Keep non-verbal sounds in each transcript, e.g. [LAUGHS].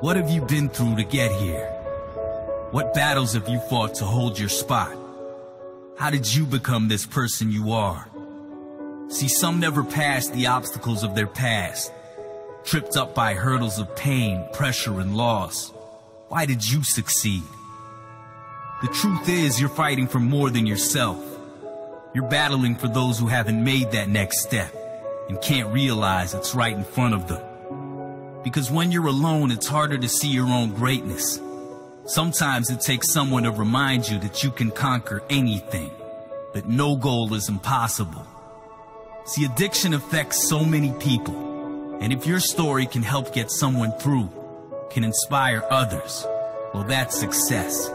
What have you been through to get here? What battles have you fought to hold your spot? How did you become this person you are? See, some never passed the obstacles of their past, tripped up by hurdles of pain, pressure, and loss. Why did you succeed? The truth is, you're fighting for more than yourself. You're battling for those who haven't made that next step and can't realize it's right in front of them. Because when you're alone, it's harder to see your own greatness. Sometimes it takes someone to remind you that you can conquer anything, that no goal is impossible. See, addiction affects so many people, and if your story can help get someone through, can inspire others, well, that's success.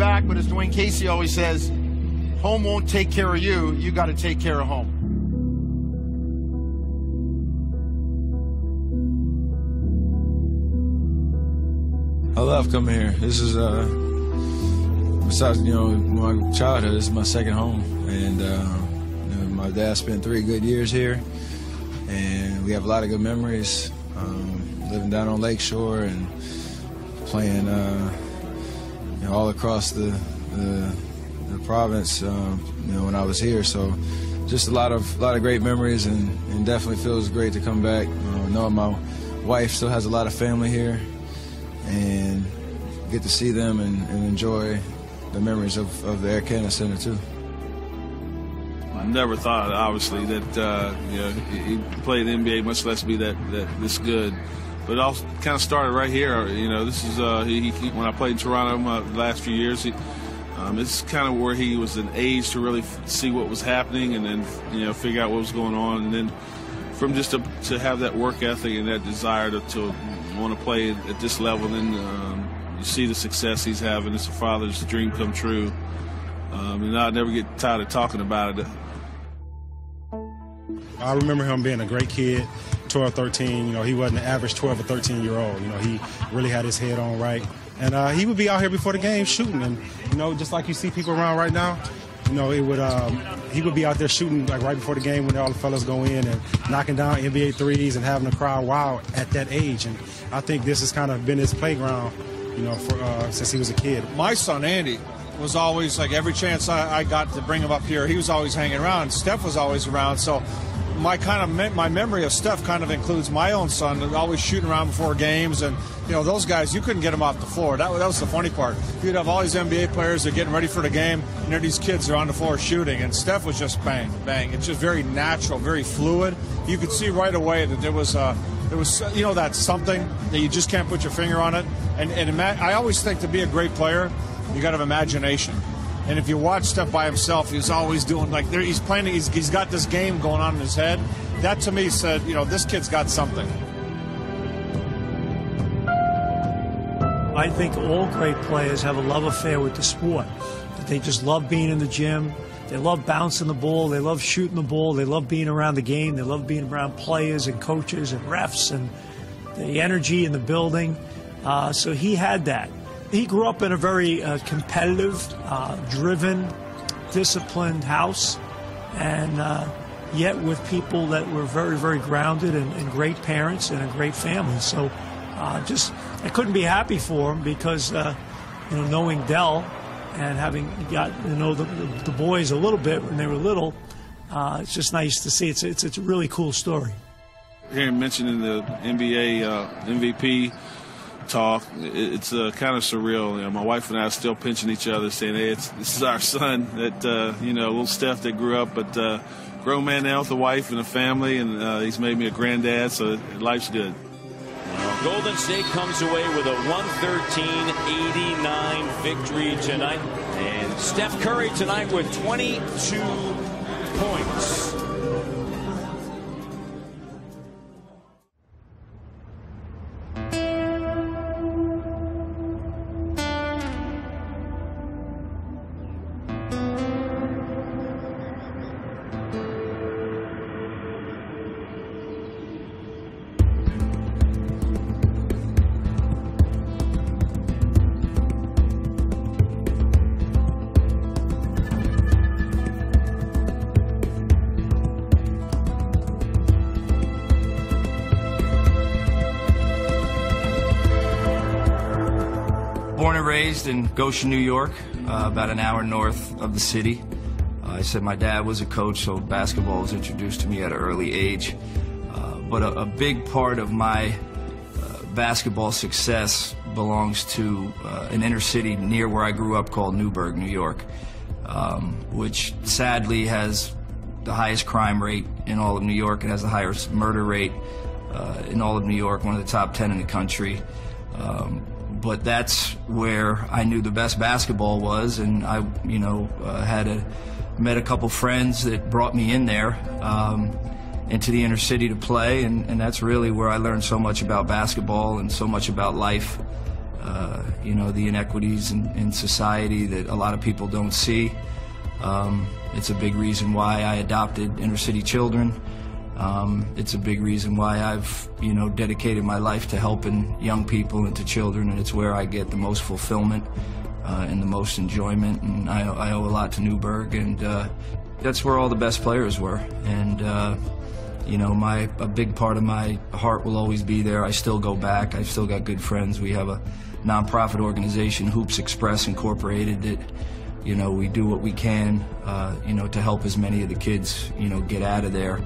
Back, but as Dwane Casey always says, home won't take care of you, you got to take care of home. I love coming here. This is, uh, besides, you know, my childhood, this is my second home. And, uh, you know, my dad spent three good years here, and we have a lot of good memories. Um, living down on Lakeshore and playing, uh, you know, all across the, the, the province, um, you know, when I was here. So just a lot of, lot of great memories, and, and definitely feels great to come back. Uh, knowing my wife still has a lot of family here and get to see them and, and enjoy the memories of, of the Air Canada Centre too. I never thought, obviously, that uh, you know he played NBA, much less be that, that this good. But it all kind of started right here. You know, this is uh, he, he, when I played in Toronto my last few years. He, um, it's kind of where he was an age to really f- see what was happening and then you know figure out what was going on, and then from just to, to have that work ethic and that desire to, to want to play at this level, and um, you see the success he's having. It's a father's dream come true, um, and I'll never get tired of talking about it. I remember him being a great kid, 12, 13. You know, he wasn't an average 12 or 13 year old. You know, he really had his head on right. And uh, he would be out here before the game shooting. And, you know, just like you see people around right now, you know, it would um, he would be out there shooting like right before the game when all the fellas go in and knocking down NBA threes and having the crowd wild at that age. And I think this has kind of been his playground, you know, for uh, since he was a kid. My son Andy was always like every chance I, I got to bring him up here, he was always hanging around. Steph was always around, so my kind of me- my memory of Steph kind of includes my own son always shooting around before games, and you know those guys you couldn't get them off the floor. That, that was the funny part. You'd have all these NBA players that are getting ready for the game, and there these kids are on the floor shooting, and Steph was just bang bang. It's just very natural, very fluid. You could see right away that there was a there was uh, you know that something that you just can't put your finger on it. And and ima- I always think to be a great player, you got to have imagination. And if you watch Steph by himself, he's always doing like there, he's playing. He's, he's got this game going on in his head. That to me said, you know, this kid's got something. I think all great players have a love affair with the sport. They just love being in the gym. They love bouncing the ball. They love shooting the ball. They love being around the game. They love being around players and coaches and refs and the energy in the building. Uh, so he had that. He grew up in a very uh, competitive, uh, driven, disciplined house, and uh, yet with people that were very, very grounded and, and great parents and a great family. So uh, just I couldn't be happy for him because uh, you know knowing Dell and having got to know the, the, boys a little bit when they were little, uh, it's just nice to see. It's it's, it's a really cool story. Hearing mentioned in the NBA MVP talk, it's uh, kind of surreal. You know, my wife and I are still pinching each other, saying, "Hey, this is our son." That uh, you know, little Steph that grew up, but uh, grown man now with a wife and a family, and uh, he's made me a granddad, so life's good. Golden State comes away with a 113-89 victory tonight. And Steph Curry tonight with 22 points. Raised in Goshen, New York, uh, about an hour north of the city. Uh, I said my dad was a coach, so basketball was introduced to me at an early age. Uh, but a, a, big part of my uh, basketball success belongs to uh, an inner city near where I grew up called Newburgh, New York, um, which sadly has the highest crime rate in all of New York. It has the highest murder rate in all of New York, one of the top 10 in the country. Um, but that's where I knew the best basketball was, and I, you know, uh, had a met a couple friends that brought me in there um, into the inner city to play, and, and, that's really where I learned so much about basketball and so much about life. Uh, you know, the inequities in, in, society that a lot of people don't see. Um, it's a big reason why I adopted inner city children. Um, it's a big reason why I've, you know, dedicated my life to helping young people and to children, and it's where I get the most fulfillment uh, and the most enjoyment. And I, I, owe a lot to Newburgh, and uh, that's where all the best players were. And uh, you know, my a big part of my heart will always be there. I still go back. I've still got good friends. We have a nonprofit organization, Hoops Express Incorporated, that you know we do what we can, uh, you know, to help as many of the kids, you know, get out of there.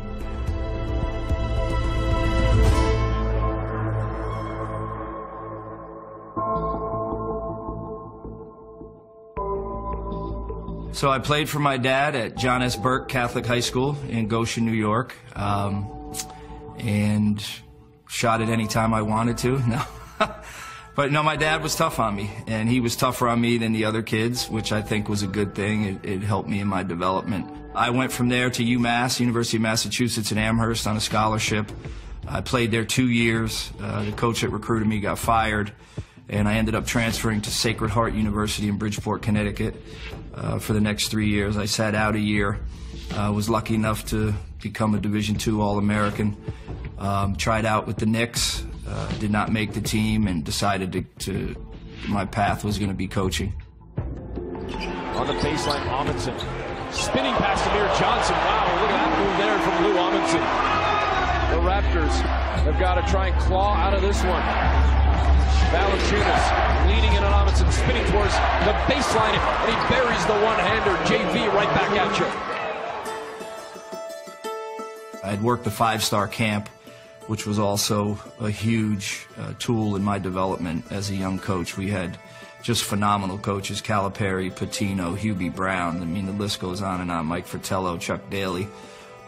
So I played for my dad at John S. Burke Catholic High School in Goshen, New York, um, and shot it any time I wanted to. [LAUGHS] No. but no, my dad was tough on me, and he was tougher on me than the other kids, which I think was a good thing. It, it helped me in my development. I went from there to UMass, University of Massachusetts in Amherst on a scholarship. I played there two years. Uh, the coach that recruited me got fired and I ended up transferring to Sacred Heart University in Bridgeport, Connecticut uh, for the next three years. I sat out a year. I uh, was lucky enough to become a Division II All-American. Um, tried out with the Knicks, uh, did not make the team, and decided to, to my path was going to be coaching. On the baseline, Amundsen. Spinning past Amir Johnson. Wow, look at that move there from Lou Amundsen. The Raptors have got to try and claw out of this one. Valanciunas leading in on Amundsen, spinning towards the baseline, and he buries the one-hander. JV right back at you. I'd worked the five-star camp, which was also a huge uh, tool in my development as a young coach. We had just phenomenal coaches, Calipari, Pitino, Hubie Brown. I mean, the list goes on and on. Mike Fratello, Chuck Daly.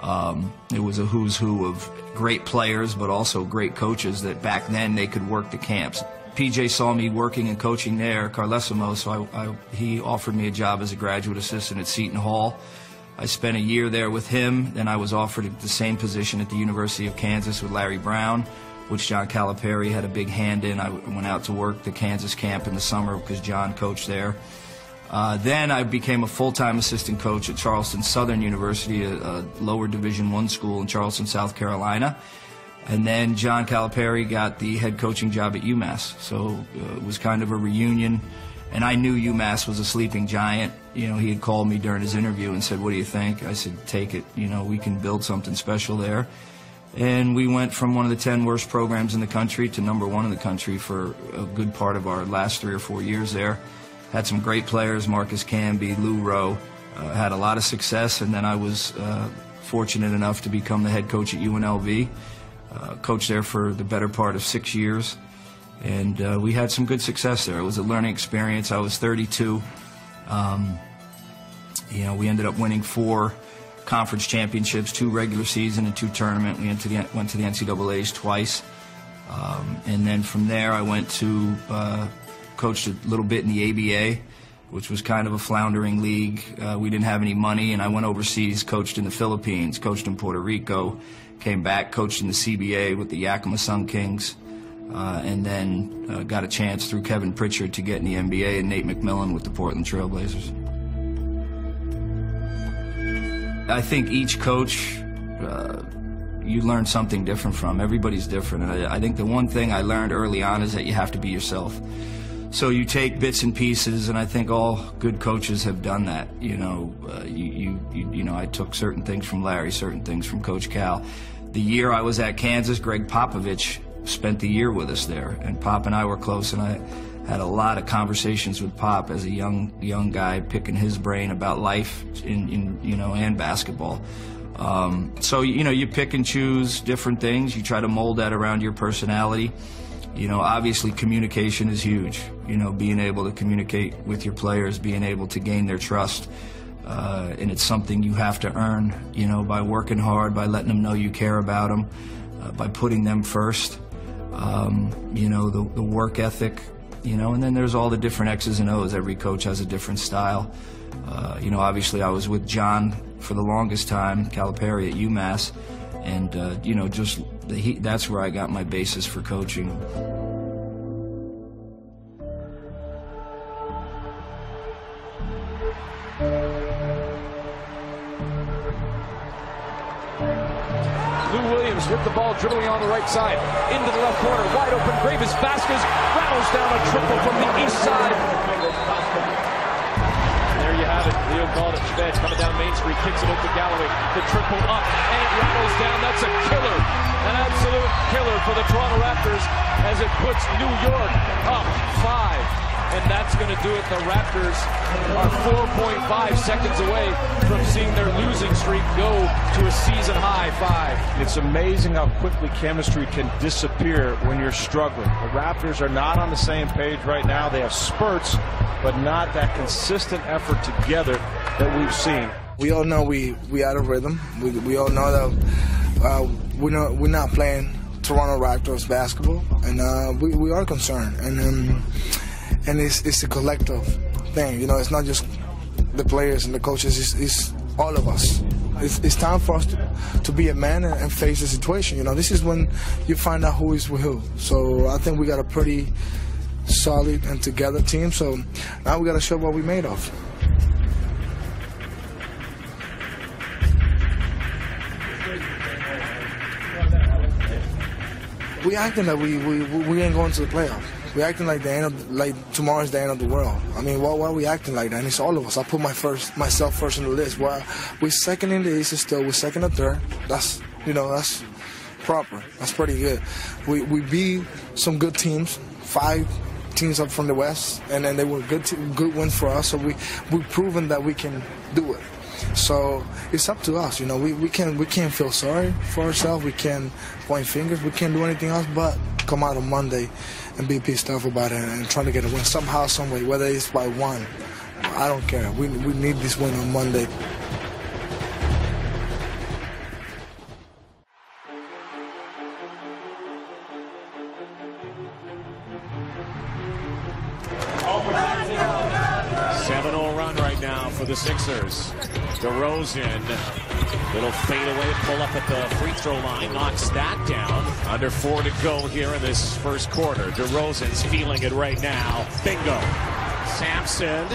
Um, it was a who's who of great players, but also great coaches that back then they could work the camps. PJ saw me working and coaching there, Carlesimo, so I, I, he offered me a job as a graduate assistant at Seton Hall. I spent a year there with him. Then I was offered the same position at the University of Kansas with Larry Brown, which John Calipari had a big hand in. I went out to work the Kansas camp in the summer because John coached there. Uh, then I became a full-time assistant coach at Charleston Southern University, a, a lower Division One school in Charleston, South Carolina. And then John Calipari got the head coaching job at UMass. So uh, it was kind of a reunion. And I knew UMass was a sleeping giant. You know, he had called me during his interview and said, What do you think? I said, Take it. You know, we can build something special there. And we went from one of the 10 worst programs in the country to number one in the country for a good part of our last three or four years there. Had some great players, Marcus Camby, Lou Roe. Uh, had a lot of success. And then I was uh, fortunate enough to become the head coach at UNLV uh, coached there for the better part of six years, and uh, we had some good success there. It was a learning experience. I was 32. Um, you know, we ended up winning four conference championships, two regular season and two tournament. We went to the, went to the NCAA's twice. Um, and then from there, I went to uh, coached a little bit in the ABA, which was kind of a floundering league. Uh, we didn't have any money, and I went overseas, coached in the Philippines, coached in Puerto Rico, Came back, coached in the CBA with the Yakima Sun Kings, uh, and then uh, got a chance through Kevin Pritchard to get in the NBA and Nate McMillan with the Portland Trailblazers. I think each coach uh, you learn something different from. Everybody's different. And I, I, think the one thing I learned early on is that you have to be yourself. So you take bits and pieces, and I think all good coaches have done that. You know, uh, you, you, you, know, I took certain things from Larry, certain things from Coach Cal. The year I was at Kansas, Gregg Popovich spent the year with us there, and Pop and I were close, and I had a lot of conversations with Pop as a young young guy, picking his brain about life in, in you know and basketball. Um, so you know you pick and choose different things. You try to mold that around your personality. You know, obviously communication is huge. You know, being able to communicate with your players, being able to gain their trust. Uh, and it's something you have to earn, you know, by working hard, by letting them know you care about them, uh, by putting them first. Um, you know, the, the work ethic, you know, and then there's all the different X's and O's. Every coach has a different style. Uh, you know, obviously I was with John for the longest time, Calipari at UMass, and uh, you know, just he, that's where I got my basis for coaching. Lou Williams with the ball dribbling on the right side. Into the left corner. Wide open. Greivis Vasquez rattles down a triple from the east side. It. Leo Galdich coming down Main Street. Kicks it to Galloway. The triple up. And it rattles down. That's a killer. An absolute killer for the Toronto Raptors as it puts New York up five and that's going to do it. The Raptors are 4.5 seconds away from seeing their losing streak go to a season high five. It's amazing how quickly chemistry can disappear when you're struggling. The Raptors are not on the same page right now. They have spurts, but not that consistent effort together that we've seen. We all know we we out of rhythm. We, we all know that uh, we're not we're not playing Toronto Raptors basketball, and uh, we we are concerned. And um, and it's it's a collective thing. You know, it's not just the players and the coaches. It's, it's all of us. It's, it's, time for us to, to be a man and, and, face the situation. You know, this is when you find out who is who. So I think we got a pretty solid and together team. So now we got to show what we made of. We acting like we, we, we ain't going to the playoffs. We acting like the end of like tomorrow's the end of the world. I mean, why, why are we acting like that? And it's all of us. I put my first myself first on the list. Why we're second in the East still. We're second or third. That's you know that's proper. That's pretty good. We we beat some good teams. Five teams up from the West, and then they were good good wins for us. So we we've proven that we can do it. So it's up to us. You know, we, we can we can't feel sorry for ourselves. We can't point fingers. We can't do anything else but come out on Monday and be pissed off about it and trying to get a win somehow, some way, whether it's by one. I don't care. We, we need this win on Monday. Seven 0 run right now for the Sixers. DeRozan, little fadeaway pull up at the free throw line, knocks that down. Under four to go here in this first quarter. DeRozan's feeling it right now. Bingo. Sampson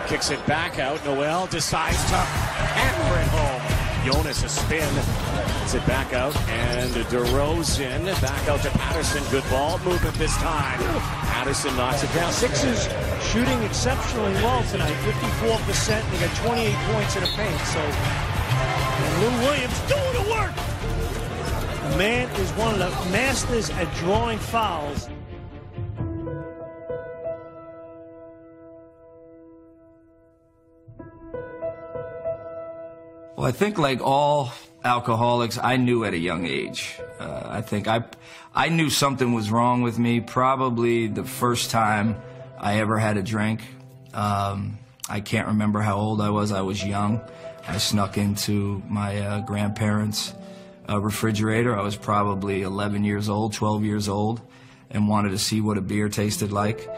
now kicks it back out. Noel decides to hammer it home. Jonas a spin. Gets it back out. And DeRozan back out to Patterson. Good ball movement this time. Patterson knocks it down. Sixers shooting exceptionally well tonight. 54%. They got 28 points in the paint. So Lou Williams doing the work. The man is one of the masters at drawing fouls. Well, I think like all alcoholics, I knew at a young age. Uh, I think I, I knew something was wrong with me probably the first time I ever had a drink. Um, I can't remember how old I was. I was young. I snuck into my uh, grandparents' uh, refrigerator. I was probably 11 years old, 12 years old, and wanted to see what a beer tasted like.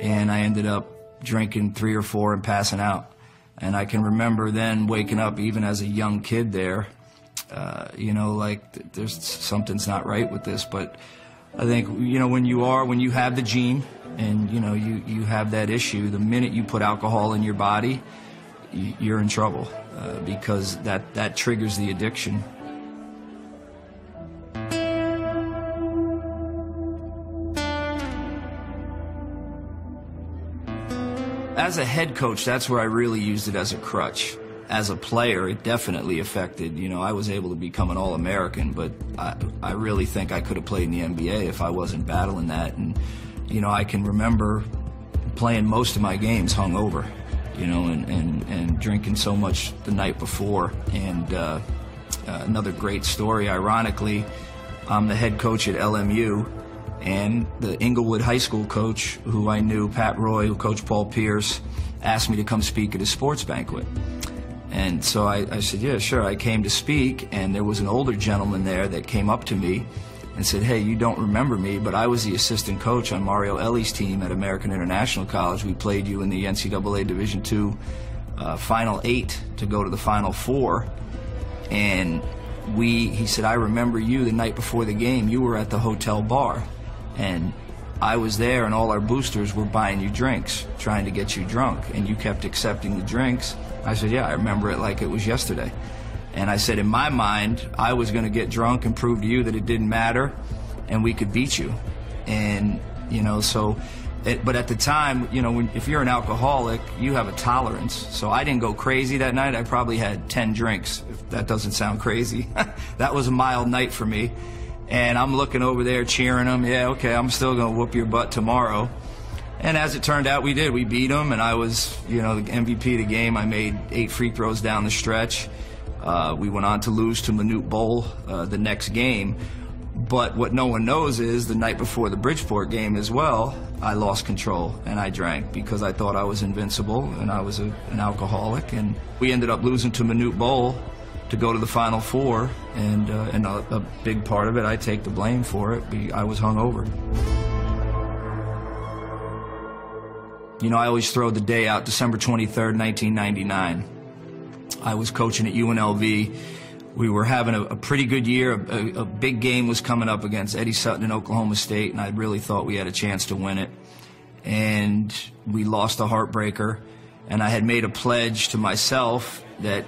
And I ended up drinking three or four and passing out. And I can remember then waking up, even as a young kid there, uh, you know, like there's something's not right with this. But I think, you know, when you are, when you have the gene and, you know, you, you have that issue, the minute you put alcohol in your body, you're in trouble uh, because that, that triggers the addiction. as a head coach, that's where I really used it as a crutch. As a player, it definitely affected. You know, I was able to become an All American, but I, I really think I could have played in the NBA if I wasn't battling that. And, you know, I can remember playing most of my games hungover, you know, and, and, and drinking so much the night before. And uh, uh, another great story, ironically, I'm the head coach at LMU, and the Inglewood High School coach, who I knew, Pat Roy, who coached Paul Pierce, asked me to come speak at his sports banquet. And so I, I said, yeah, sure. I came to speak, and there was an older gentleman there that came up to me and said, hey, you don't remember me, but I was the assistant coach on Mario Elie team at American International College. We played you in the NCAA Division II uh, Final Eight to go to the Final Four. And we, he said, I remember you the night before the game. You were at the hotel bar. And I was there, and all our boosters were buying you drinks, trying to get you drunk. And you kept accepting the drinks. I said, Yeah, I remember it like it was yesterday. And I said, In my mind, I was going to get drunk and prove to you that it didn't matter and we could beat you. And, you know, so, it, but at the time, you know, when, if you're an alcoholic, you have a tolerance. So I didn't go crazy that night. I probably had 10 drinks, if that doesn't sound crazy. [LAUGHS] that was a mild night for me. And I'm looking over there cheering them. Yeah, okay, I'm still going to whoop your butt tomorrow. And as it turned out, we did. We beat them, and I was, you know, the MVP of the game. I made eight free throws down the stretch. Uh, we went on to lose to Manute Bol uh, the next game. But what no one knows is the night before the Bridgeport game as well, I lost control and I drank because I thought I was invincible and I was a, an alcoholic. And we ended up losing to Manute Bol to go to the Final Four. And, uh, and a, a, big part of it, I take the blame for it. I was hungover. You know, I always throw the day out, December 23rd, 1999. I was coaching at UNLV. We were having a, a pretty good year. A, a, big game was coming up against Eddie Sutton in Oklahoma State, and I really thought we had a chance to win it. And we lost a heartbreaker. And I had made a pledge to myself that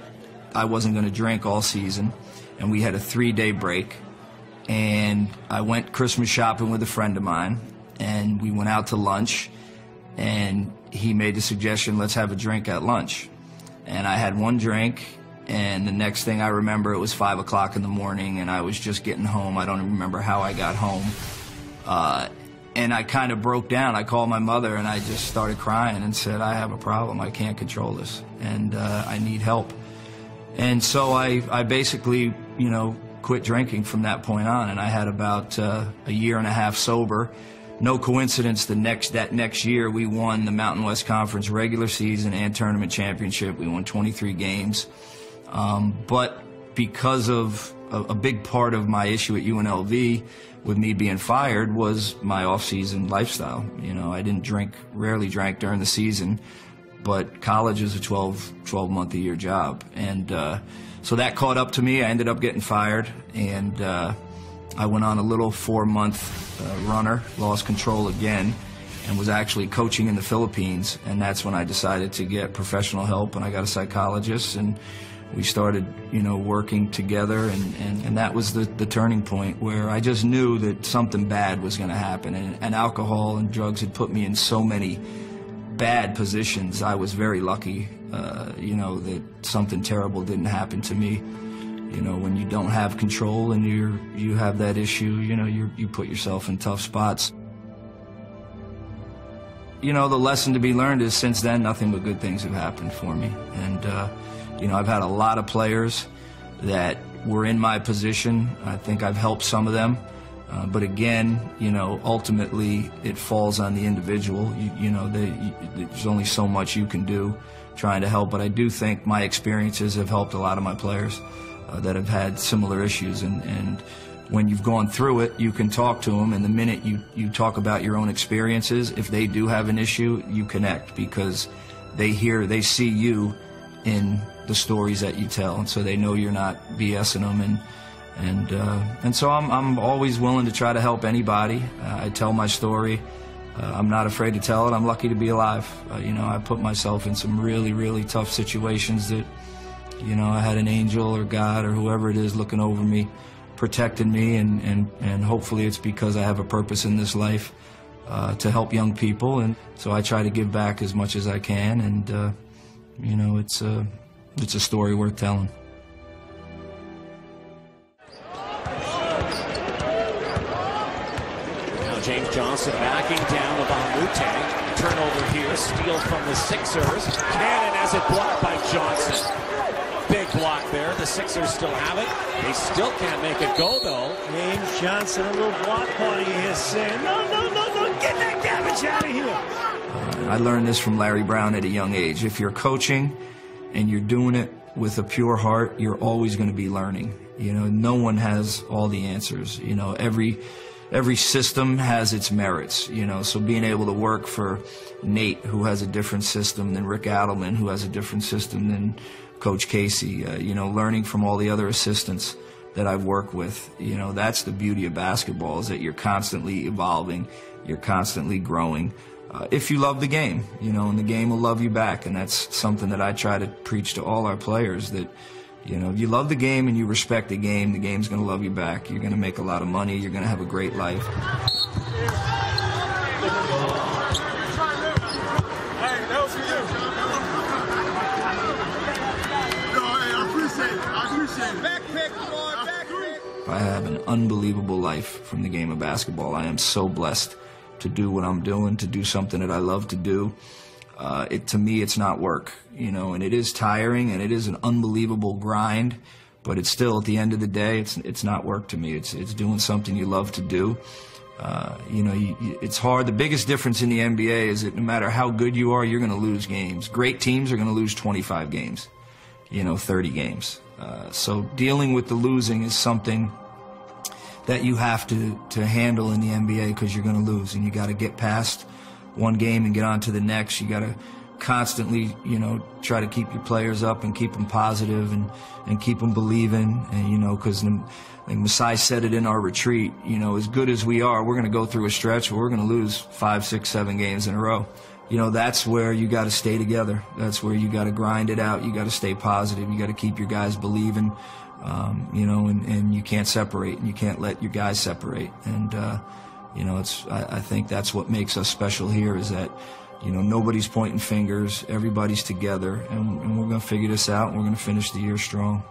I wasn't going to drink all season. And we had a three day break. And I went Christmas shopping with a friend of mine, and we went out to lunch and he made the suggestion, let's have a drink at lunch. And I had one drink, and the next thing I remember, it was five o'clock in the morning, and I was just getting home. I don't remember how I got home. Uh, and I kind of broke down. I called my mother, and I just started crying and said, I have a problem. I can't control this, and uh, I need help. And so I, I basically, you know, quit drinking from that point on, and I had about uh, a year and a half sober no coincidence the next that next year we won the Mountain West Conference regular season and tournament championship. We won 23 games. Um, but because of a, a, big part of my issue at UNLV with me being fired was my off-season lifestyle. You know, I didn't drink, rarely drank during the season, but college is a 12, 12 month a year job. And, uh, so that caught up to me. I ended up getting fired and, uh, I went on a little four month uh, runner, lost control again, and was actually coaching in the Philippines. And that's when I decided to get professional help, and I got a psychologist, and we started, you know, working together. And, and, and that was the, the turning point where I just knew that something bad was going to happen. And, and alcohol and drugs had put me in so many bad positions. I was very lucky, uh, you know, that something terrible didn't happen to me you know, when you don't have control and you're you have that issue, you know, you you put yourself in tough spots. You know, the lesson to be learned is since then, nothing but good things have happened for me. And, uh, you know, I've had a lot of players that were in my position. I think I've helped some of them. Uh, but again, you know, ultimately it falls on the individual. You, you know, they, you, there's only so much you can do trying to help. But I do think my experiences have helped a lot of my players uh, that have had similar issues. And, and when you've gone through it, you can talk to them. And the minute you, you talk about your own experiences, if they do have an issue, you connect because they hear, they see you in the stories that you tell. And so they know you're not BSing them. And, and, uh, and so I'm, I'm always willing to try to help anybody. Uh, I tell my story. Uh, I'm not afraid to tell it. I'm lucky to be alive. Uh, you know, I put myself in some really, really tough situations that you know, I had an angel or God or whoever it is looking over me, protecting me, and, and, and hopefully it's because I have a purpose in this life uh, to help young people. And so I try to give back as much as I can. And, uh, you know, it's a, it's a story worth telling. James Johnson backing down Mbah a Moute. Turnover here. Steal from the Sixers. Canaan has it blocked by Johnson. Big block there. The Sixers still have it. They still can't make it go, though. James Johnson, a little block party here saying, no, no, no, no, get that garbage out of here. I learned this from Larry Brown at a young age. If you're coaching and you're doing it with a pure heart, you're always going to be learning. You know, no one has all the answers. You know, every every system has its merits. You know, so being able to work for Nate, who has a different system than Rick Adelman, who has a different system than Coach Casey. Uh, you know, learning from all the other assistants that I've worked with. You know, that's the beauty of basketball is that you're constantly evolving, you're constantly growing. Uh, if you love the game, you know, and the game will love you back, and that's something that I try to preach to all our players that you know, if you love the game and you respect the game, the game's going to love you back. You're going to make a lot of money. You're going to have a great life. I have an unbelievable life from the game of basketball. I am so blessed to do what I'm doing, to do something that I love to do uh, it to me it's not work, you know, and it is tiring and it is an unbelievable grind, but it's still at the end of the day it's it's not work to me. It's it's doing something you love to do. Uh, you know, you, it's hard. The biggest difference in the NBA is that no matter how good you are, you're going to lose games. Great teams are going to lose 25 games, you know, 30 games. Uh, so dealing with the losing is something that you have to to handle in the NBA because you're going to lose, and you got to get past one game and get on to the next. You got to constantly, you know, try to keep your players up and keep them positive and, and keep them believing. And, you know, because like Masai said it in our retreat, you know, as good as we are, we're going to go through a stretch where we're going to lose five, six, seven games in a row. You know, that's where you got to stay together. That's where you got to grind it out. You got to stay positive. You got to keep your guys believing. Um, you know, and, and you can't separate and you can't let your guys separate. And, uh, you know, it's I, I think that's what makes us special here is that you know nobody's pointing fingers, everybody's together, and, and we're going to figure this out. and We're going to finish the year strong.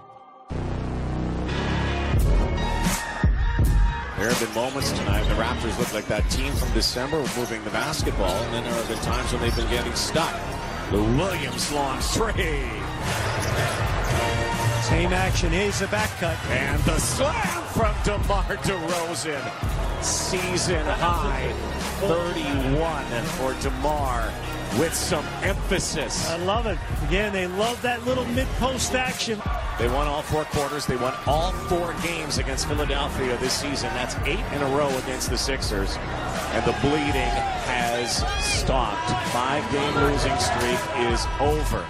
There have been moments tonight the Raptors look like that team from December moving the basketball, and then there have been times when they've been getting stuck. The Williams long three. Same action. Here's a back cut. And the slam from DeMar DeRozan season high 31 for DeMar with some emphasis. I love it. Again, they love that little mid-post action. They won all four quarters. They won all four games against Philadelphia this season. That's eight in a row against the Sixers. And the bleeding has stopped. Five-game losing streak is over.